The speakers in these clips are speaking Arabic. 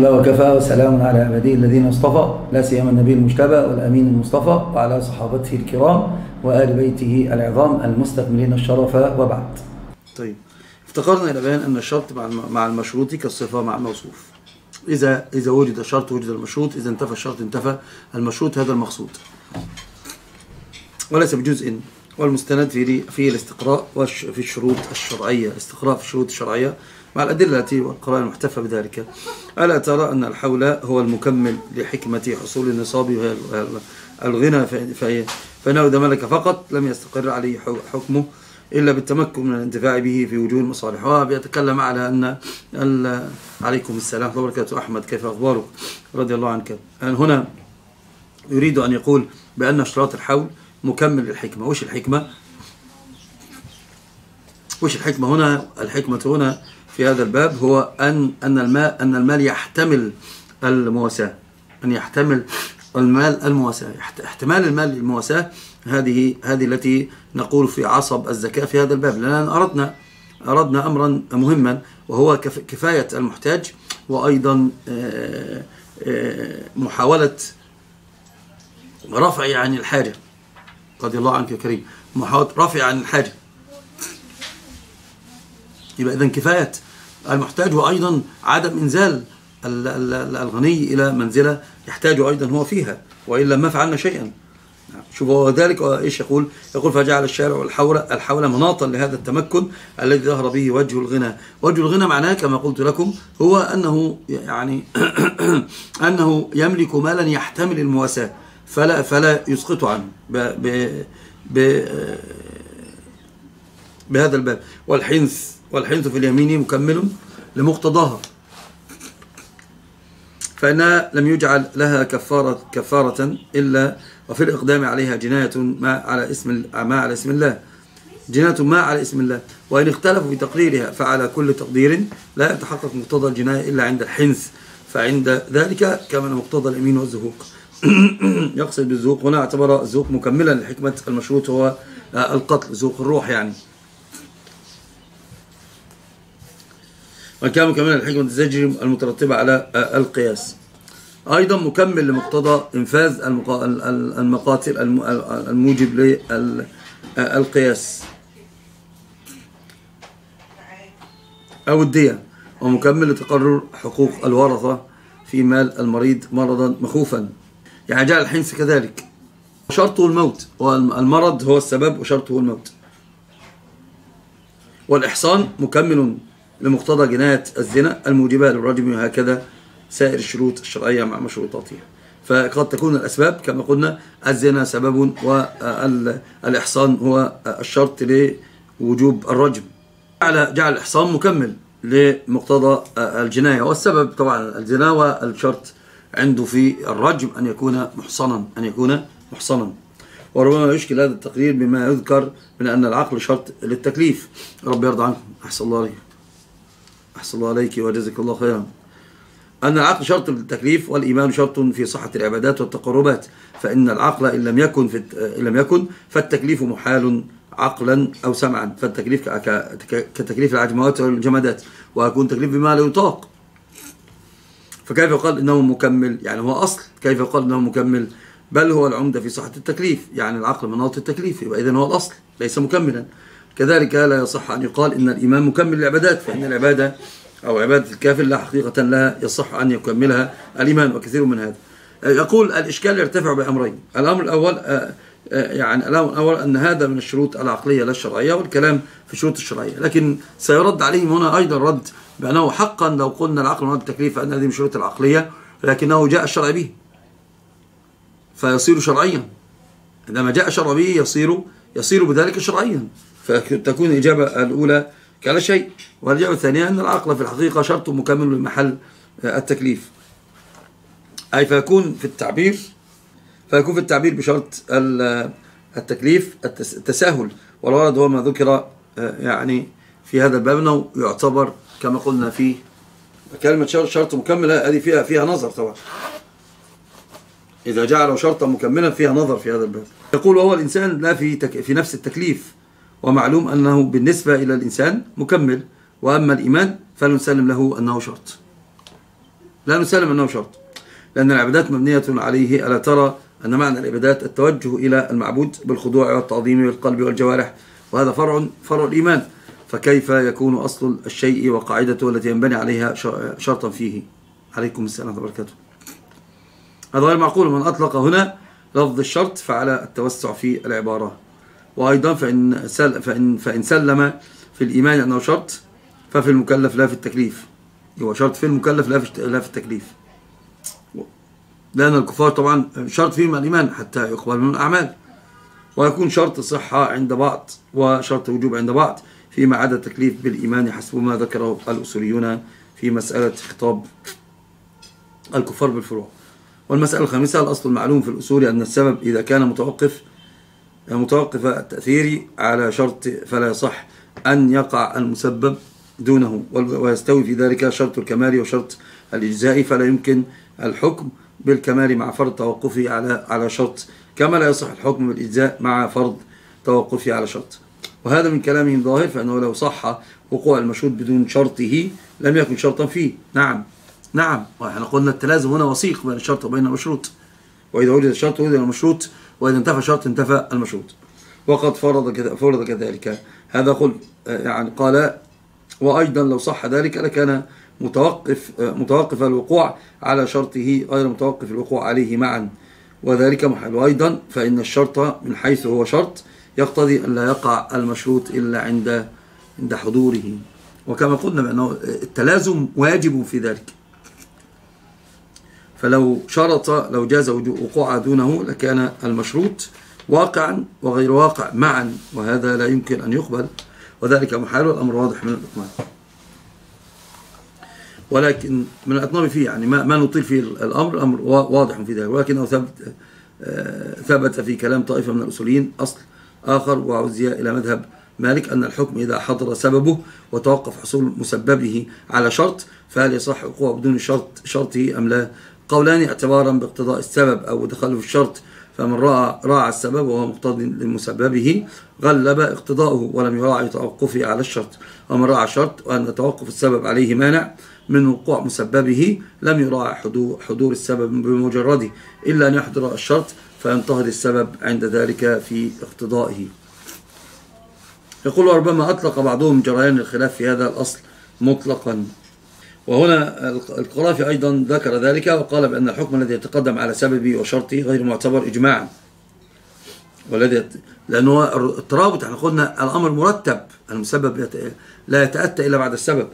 الحمد لله وكفى وسلام على عباده الذين اصطفى لا سيما النبي المجتبى والأمين المصطفى وعلى صحابته الكرام وآل بيته العظام المستكملين الشرف وبعد. طيب افتقرنا إلى بيان أن الشرط مع المشروط كالصفة مع الموصوف. إذا إذا وجد الشرط وجد المشروط، إذا انتفى الشرط انتفى المشروط هذا المقصود. وليس بجزء والمستند في في الاستقراء في الشروط الشرعية، الاستقراء في الشروط الشرعية مع الأدلة التي والقرآن المحتفى بذلك. ألا ترى أن الحول هو المكمل لحكمة حصول النصاب الغنى فإنه إذا ملك فقط لم يستقر عليه حكمه إلا بالتمكن من الانتفاع به في وجوه المصالح. وبيتكلم على أن عليكم السلام وبركاته. أحمد كيف أخبارك؟ رضي الله عنك. أن هنا يريد أن يقول بأن اشتراط الحول مكمل للحكمة. وش الحكمة؟ وش الحكمة هنا؟ الحكمة هنا في هذا الباب هو أن أن المال أن المال يحتمل المواساة. أن يحتمل المال المواساة. احتمال المال المواساة هذه هذه التي نقول في عصب الزكاة في هذا الباب. لأننا أردنا أردنا أمرا مهما وهو كفاية المحتاج وأيضا آه، آه، محاولة رفع عن الحاجة. رضي الله عنك يا كريم. محاولة رفع عن الحاجة. يبقى إذا كفاية المحتاج وأيضا عدم إنزال الغني إلى منزلة يحتاج أيضا هو فيها وإلا ما فعلنا شيئا. شوف هو ذلك إيش يقول؟ يقول فجعل الشارع والحول الحول مناطا لهذا التمكن الذي ظهر به وجه الغنى، وجه الغنى معناه كما قلت لكم هو أنه يعني أنه يملك مالا يحتمل المواساة فلا فلا يسقط عنه ب ب ب بهذا الباب. والحنث والحنث في اليمين مكمل لمقتضاها. فإنها لم يجعل لها كفارة, كفارة إلا وفي الإقدام عليها جناية ما على اسم ما على اسم الله. جناية ما على اسم الله. وإن اختلفوا في تقديرها فعلى كل تقدير لا يتحقق مقتضى الجناية إلا عند الحنث. فعند ذلك كما مقتضى اليمين والزهوق. يقصد بالزهوق هنا اعتبر الزهوق مكملا. لحكمة المشروط هو القتل زهوق الروح يعني. وكان مكملا لحكمة الزجر المترتبة على القياس. أيضا مكمل لمقتضى إنفاذ المقاتل الموجب للقياس أو الدية ومكمل لتقرر حقوق الورثة في مال المريض مرضا مخوفا. يعني جاء الحنس كذلك. شرطه الموت. والمرض هو السبب وشرطه الموت. والإحصان مكمل لمقتضى جناية الزنا الموجبة للرجم وهكذا سائر الشروط الشرعية مع مشروطاتها. فقد تكون الأسباب كما قلنا الزنا سبب والإحصان هو الشرط لوجوب الرجم. جعل جعل الإحصان مكمل لمقتضى الجناية والسبب طبعا الزنا والشرط عنده في الرجم أن يكون محصنا أن يكون محصنا. وربما يشكل هذا التقرير بما يذكر من أن العقل شرط للتكليف. رب يرضى عنكم. أحسن الله عليكم أحسن الله عليك وجزاك الله خيرا. أن العقل شرط للتكليف والإيمان شرط في صحة العبادات والتقربات فإن العقل إن لم يكن في إن لم يكن فالتكليف محال عقلا أو سمعا. فالتكليف كتكليف العجمات والجمادات ويكون تكليف بما لا يطاق. فكيف يقال إنه مكمل؟ يعني هو أصل. كيف يقال إنه مكمل؟ بل هو العمدة في صحة التكليف. يعني العقل مناط التكليف يبقى إذن هو الأصل ليس مكملا. كذلك لا يصح أن يقال إن الإيمان مكمل للعبادات فإن العبادة أو عبادة الكافر لا حقيقة لا يصح أن يكملها الإيمان وكثير من هذا. يقول الإشكال يرتفع بأمرين. الأمر الأول آه، آه، يعني الأمر الأول أن هذا من الشروط العقلية لا الشرعية والكلام في الشروط الشرعية. لكن سيرد عليهم هنا أيضا رد بأنه حقا لو قلنا العقل من التكليف فأن هذه من الشروط العقلية لكنه جاء الشرع به. فيصير شرعيا. عندما جاء الشرع به يصير يصير بذلك شرعيا. فتكون الإجابة الأولى كلا شيء والإجابة الثانية أن العقل في الحقيقة شرط مكمل لمحل التكليف. أي فيكون في التعبير فيكون في التعبير بشرط التكليف التساهل والورد هو ما ذكر يعني في هذا الباب أنه يعتبر كما قلنا في كلمة شرط مكملة هذه فيها فيها نظر طبعا. إذا جعله شرطا مكملا فيها نظر في هذا الباب. يقول هو الإنسان لا في تك... في نفس التكليف. ومعلوم أنه بالنسبة إلى الإنسان مكمل وأما الإيمان فلنسلم له أنه شرط. لا نسلم أنه شرط. لأن العبادات مبنية عليه ألا ترى أن معنى العبادات التوجه إلى المعبود بالخضوع والتعظيم والقلب والجوارح وهذا فرع فرع الإيمان. فكيف يكون أصل الشيء وقاعدته التي ينبني عليها شرطا فيه؟ عليكم السلام وبركاته. هذا غير معقول. من أطلق هنا لفظ الشرط فعلى التوسع في العبارة. وأيضا فإن, سل فإن, فإن سلم في الإيمان أنه شرط ففي المكلف لا في التكليف. هو شرط في المكلف لا في لا في التكليف. لأن الكفار طبعا شرط فيهم الإيمان حتى يقبل من الأعمال. ويكون شرط صحة عند بعض وشرط وجوب عند بعض فيما عدا التكليف بالإيمان حسب ما ذكره الأصوليون في مسألة خطاب الكفار بالفروع. والمسألة الخامسة الأصل المعلوم في الأصول أن السبب إذا كان متوقف متوقف التأثير على شرط فلا يصح أن يقع المسبب دونه ويستوي في ذلك شرط الكمال وشرط الإجزاء فلا يمكن الحكم بالكمال مع فرض توقفه على على شرط. كما لا يصح الحكم بالإجزاء مع فرض توقفه على شرط. وهذا من كلامهم ظاهر فأنه لو صح وقوع المشهود بدون شرطه لم يكن شرطا فيه. نعم. نعم. وإحنا قلنا التلازم هنا وثيق بين الشرط وبين المشروط. وإذا وجد الشرط وجد المشروط وإذا انتفى الشرط انتفى المشروط. وقد فرض فرض كذلك. هذا قل يعني قال وأيضا لو صح ذلك لكان متوقف متوقف الوقوع على شرطه غير متوقف الوقوع عليه معا. وذلك محل وأيضا فإن الشرط من حيث هو شرط يقتضي أن لا يقع المشروط إلا عند عند حضوره. وكما قلنا بأنه التلازم واجب في ذلك. فلو شرط لو جاز وقوع دونه لكان المشروط واقعا وغير واقع معا وهذا لا يمكن أن يقبل وذلك محال والأمر واضح من الإطمئنان ولكن من الأطناب فيه يعني ما, ما نطيل فيه الأمر الأمر واضح في ذلك. ولكنه ثبت, آه، ثبت في كلام طائفة من الأصوليين أصل آخر وعزي إلى مذهب مالك أن الحكم إذا حضر سببه وتوقف حصول مسببه على شرط فهل يصح وقوع بدون شرط شرطه أم لا؟ قولان اعتبارا باقتضاء السبب أو دخله في الشرط فمن راعى, راعى السبب وهو مقتضي لمسببه غلب اقتضاءه ولم يراعي توقفه على الشرط. ومن راعى الشرط وأن توقف السبب عليه مانع من وقوع مسببه لم يراعي حضور السبب بمجرده. إلا أن يحضر الشرط فينتهض السبب عند ذلك في اقتضائه. يقول ربما أطلق بعضهم جريان الخلاف في هذا الأصل مطلقا. وهنا القرافي أيضا ذكر ذلك وقال بأن الحكم الذي يتقدم على سببه وشرطه غير معتبر إجماعا. والذي لأنه الترابط إحنا قلنا الأمر مرتب المسبب لا يتأتى إلا بعد السبب.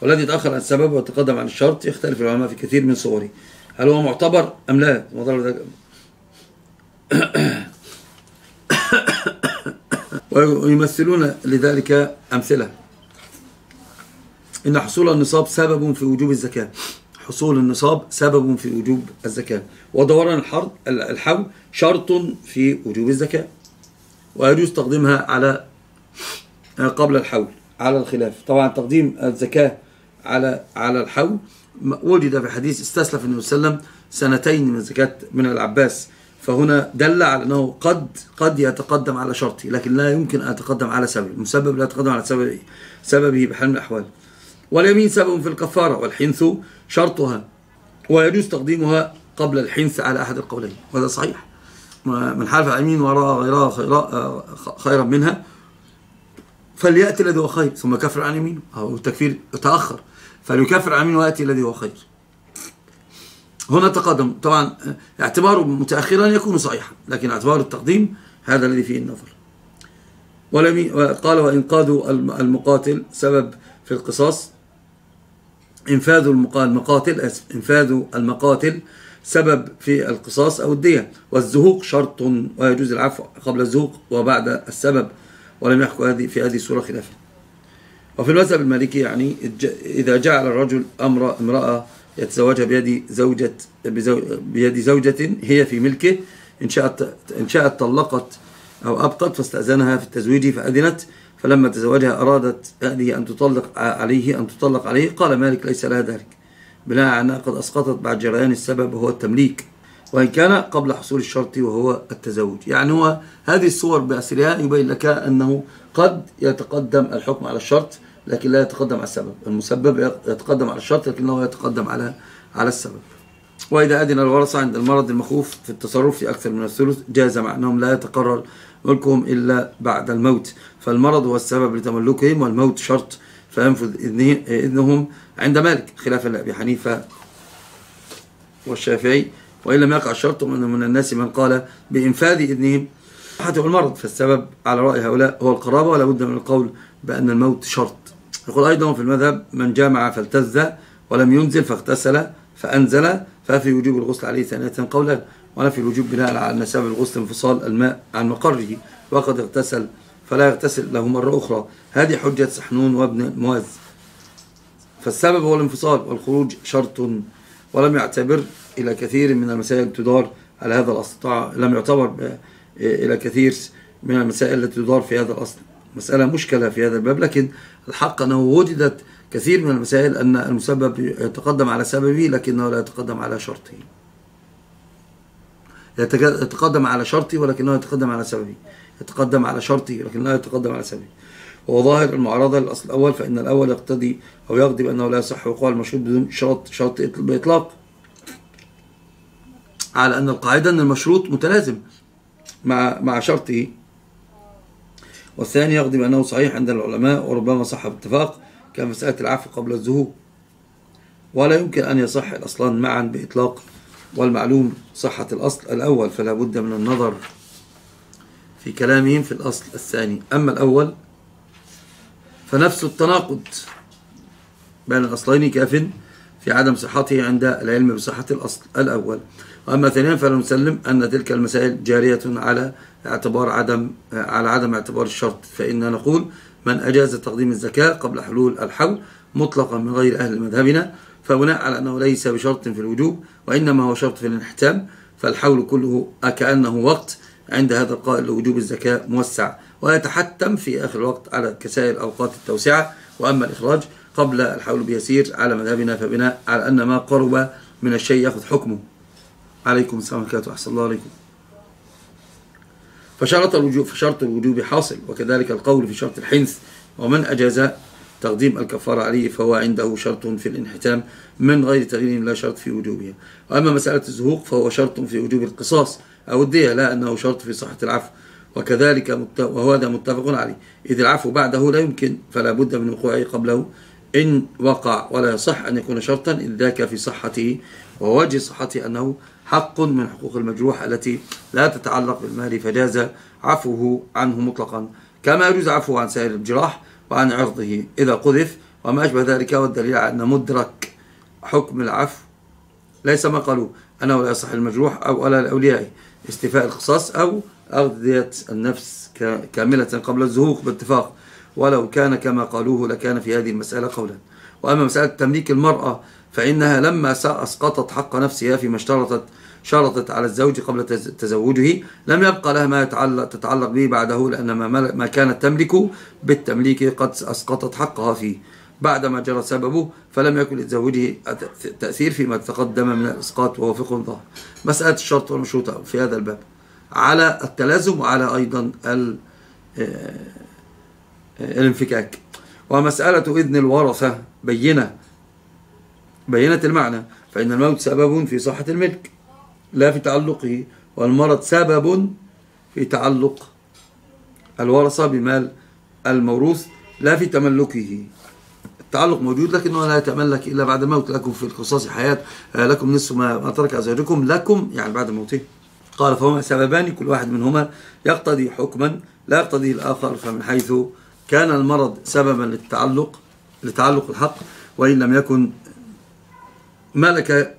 والذي يتأخر عن السبب ويتقدم عن الشرط يختلف العلماء في كثير من صوره. هل هو معتبر أم لا؟ ويمثلون لذلك أمثلة. إن حصول النصاب سبب في وجوب الزكاة. حصول النصاب سبب في وجوب الزكاة. ودوران الحرب الحول شرط في وجوب الزكاة. ويجوز تقديمها على قبل الحول على الخلاف. طبعا تقديم الزكاة على على الحول وجد في حديث استسلف النبي صلى الله عليه وسلم سنتين من الزكاة من العباس. فهنا دل على أنه قد قد يتقدم على شرطه لكن لا يمكن أن يتقدم على سبب المسبب لا يتقدم على سبب سببه بحال من الأحوال. واليمين سبب في الكفارة والحنث شرطها ويجوز تقديمها قبل الحنث على أحد القولين وهذا صحيح. من حلف اليمين وراء غيرها خيرا منها فليأتي الذي هو خير ثم كفر عن يمينه أو التكفير تأخر فليكفر عن يمينه ويأتي الذي هو خير. هنا تقدم طبعا اعتباره متأخرا يكون صحيحا لكن اعتبار التقديم هذا الذي فيه النظر. ولم قال وإنقاذ المقاتل سبب في القصاص إنفاذ المقاتل إنفاذ المقاتل سبب في القصاص أو الدية. والزهوق شرط ويجوز العفو قبل الزهوق وبعد السبب ولم يحكوا هذه في هذه السورة خلافا. وفي المذهب المالكي يعني إذا جعل الرجل أمر امرأة يتزوجها بيد زوجة بيد زوجة هي في ملكه إن شاءت إن شاءت طلقت أو أبقت فاستأذنها في التزويج فأذنت فلما تزوجها أرادت هذه أن تطلق عليه أن تطلق عليه قال مالك ليس لها ذلك. بناء على أنها قد أسقطت بعد جريان السبب وهو التمليك وإن كان قبل حصول الشرط وهو التزوج. يعني هو هذه الصور بأسرها يبين لك أنه قد يتقدم الحكم على الشرط لكن لا يتقدم على السبب. المسبب يتقدم على الشرط لكنه يتقدم على على السبب. وإذا أذن الورثة عند المرض المخوف في التصرف في أكثر من الثلث جاز مع أنهم لا يتقرر ملكهم إلا بعد الموت. فالمرض هو السبب لتملكهم والموت شرط فينفذ إذنه- إذنهم عند مالك خلافا لأبي حنيفة والشافعي. وإن لم يقع الشرط من من الناس من قال بإنفاذ إذنهم. صحته المرض فالسبب على رأي هؤلاء هو القرابة ولا بد من القول بأن الموت شرط. يقول أيضا في المذهب من جامع فالتز ولم ينزل فاغتسل فأنزل ففي وجوب الغسل عليه ثانية قولا ولا في الوجوب بناء على أن سبب الغسل انفصال الماء عن مقره وقد اغتسل فلا يغتسل له مرة أخرى. هذه حجة سحنون وابن مواز فالسبب هو الانفصال والخروج شرط ولم يعتبر إلى كثير من المسائل تدار على هذا الأصل. لم يعتبر ب- إلى كثير من المسائل التي تدار في هذا الأصل. مسألة مشكلة في هذا الباب لكن الحق أنه وجدت كثير من المسائل أن المسبب يتقدم على سببه لكنه لا يتقدم على شرطه. يتقدم على شرطه ولكنه يتقدم على سببه. يتقدم على شرطه لكن لا يتقدم على سببه. وهو ظاهر المعارضة للأصل الأول فإن الأول يقتضي أو يقضي بأنه لا يصح وقوع المشروط بدون شرط شرط بإطلاق. على أن القاعدة أن المشروط متلازم مع مع شرطه. والثاني يقضي بأنه صحيح عند العلماء وربما صح باتفاق. كمسألة العفو قبل الزهور ولا يمكن أن يصح الأصلان معا بإطلاق والمعلوم صحة الأصل الأول فلا بد من النظر في كلامهم في الأصل الثاني. أما الأول فنفس التناقض بين الأصلين كاف في عدم صحته عند العلم بصحة الأصل الأول. وأما ثانيا فلا نسلم أن تلك المسائل جارية على اعتبار عدم على عدم اعتبار الشرط. فإن نقول من أجاز تقديم الزكاة قبل حلول الحول مطلقا من غير أهل مذهبنا فبناء على أنه ليس بشرط في الوجوب وإنما هو شرط في الانحتام فالحول كله كأنه وقت عند هذا القائل لوجوب الزكاة موسع ويتحتم في آخر الوقت على كسائر أوقات التوسعة وأما الإخراج قبل الحول بيسير على مذهبنا فبناء على أن ما قرب من الشيء يأخذ حكمه. عليكم السلام عليكم أحسن الله عليكم. فشرط الوجوب فشرط الوجوب حاصل وكذلك القول في شرط الحنث ومن أجاز تقديم الكفارة عليه فهو عنده شرط في الانحتام من غير تغيير لا شرط في وجوبها وأما مسألة الزهوق فهو شرط في وجوب القصاص أو الدية لا أنه شرط في صحة العفو وكذلك مت... وهو هذا متفق عليه. إذ العفو بعده لا يمكن فلا بد من وقوعه قبله إن وقع ولا يصح أن يكون شرطا إذ ذاك في صحته ووجه صحته أنه حق من حقوق المجروح التي لا تتعلق بالمال فجاز عفوه عنه مطلقا. كما يجوز عفوه عن سائر الجراح وعن عرضه إذا قذف. وما أشبه ذلك والدليل على أن مدرك حكم العفو ليس ما قالوا أنه لا يصح المجروح أو ولا لأوليائه استيفاء القصاص أو أخذ دية النفس كاملة قبل الزهوق باتفاق. ولو كان كما قالوه لكان في هذه المسألة قولا. وأما مسألة تمليك المرأة فإنها لما أسقطت حق نفسها فيما اشترطت شرطت على الزوج قبل تز- تزوجه لم يبقى لها ما يتعلق تتعلق به بعده لأن ما, كانت تملك بالتمليك قد أسقطت حقها فيه. بعدما جرى سببه فلم يكن لتزوجه تأثير فيما تقدم من الإسقاط وهو فقه ظاهر. مسألة الشرط والمشروط في هذا الباب. على التلازم وعلى أيضا ال- آه، الانفكاك. ومسألة إذن الورثة بينة. بينة المعنى فإن الموت سبب في صحة الملك لا في تعلقه والمرض سبب في تعلق الورثة بمال الموروث لا في تملكه. التعلق موجود لكنه لا يتملك إلا بعد الموت. لكم في القصاص حياة لكم نصف ما ترك أزواجكم لكم يعني بعد موته. قال فهما سببان كل واحد منهما يقتضي حكما لا يقتضي الآخر فمن حيث كان المرض سببا للتعلق لتعلق الحق وإن لم يكن ملك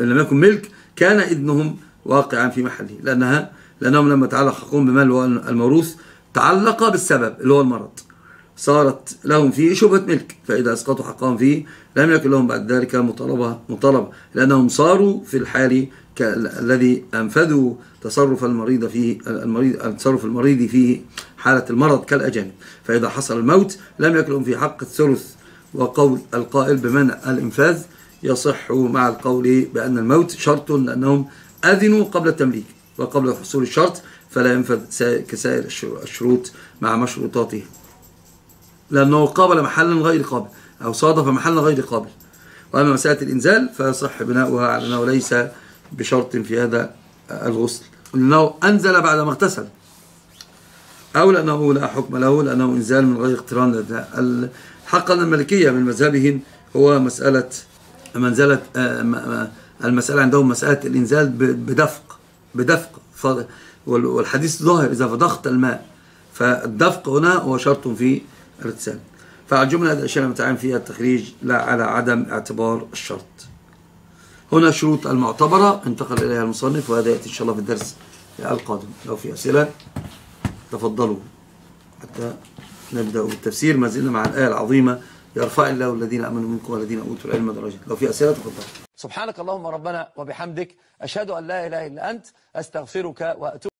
لم يكن ملك كان إذنهم واقعا في محله. لأنها لأنهم لما تعلق حقهم بمال الموروث تعلق بالسبب اللي هو المرض. صارت لهم فيه شبهة ملك فإذا أسقطوا حقهم فيه لم يكن لهم بعد ذلك مطالبة مطالبة. لأنهم صاروا في الحال الذي أنفذوا تصرف المريض فيه المريض تصرف المريض فيه حالة المرض كالأجانب فإذا حصل الموت لم يكن لهم في حق الثلث. وقول القائل بمنع الإنفاذ يصح مع القول بأن الموت شرط لأنهم أذنوا قبل التمليك وقبل حصول الشرط فلا ينفذ سا- كسائر الشرو- الشروط مع مشروطاته. لأنه قابل محلا غير قابل أو صادف محلا غير قابل. وأما مسألة الإنزال فيصح بناؤها على أنه ليس بشرط في هذا الغسل. لأنه أنزل بعد ما اغتسل. أو لأنه لا حكم له لأنه إنزال من غير اقتران. حقا الملكية من مذهبهم هو مسألة منزلة المسألة عندهم مسألة الإنزال بدفق بدفق والحديث ظاهر إذا فضخت الماء فالدفق هنا هو شرط في الاغتسال فالجملة هذه الأشياء المتعين فيها التخريج لا على عدم اعتبار الشرط. هنا شروط المعتبرة انتقل إليها المصنف وهذا يأتي إن شاء الله في الدرس القادم. لو في أسئلة تفضلوا. حتى نبدأ بالتفسير ما زلنا مع الآية العظيمة يرفع الله الذين آمنوا منكم والذين أوتوا العلم درجات لو في أسئلة تفضل. سبحانك اللهم ربنا وبحمدك أشهد أن لا إله إلا أنت أستغفرك وأتوب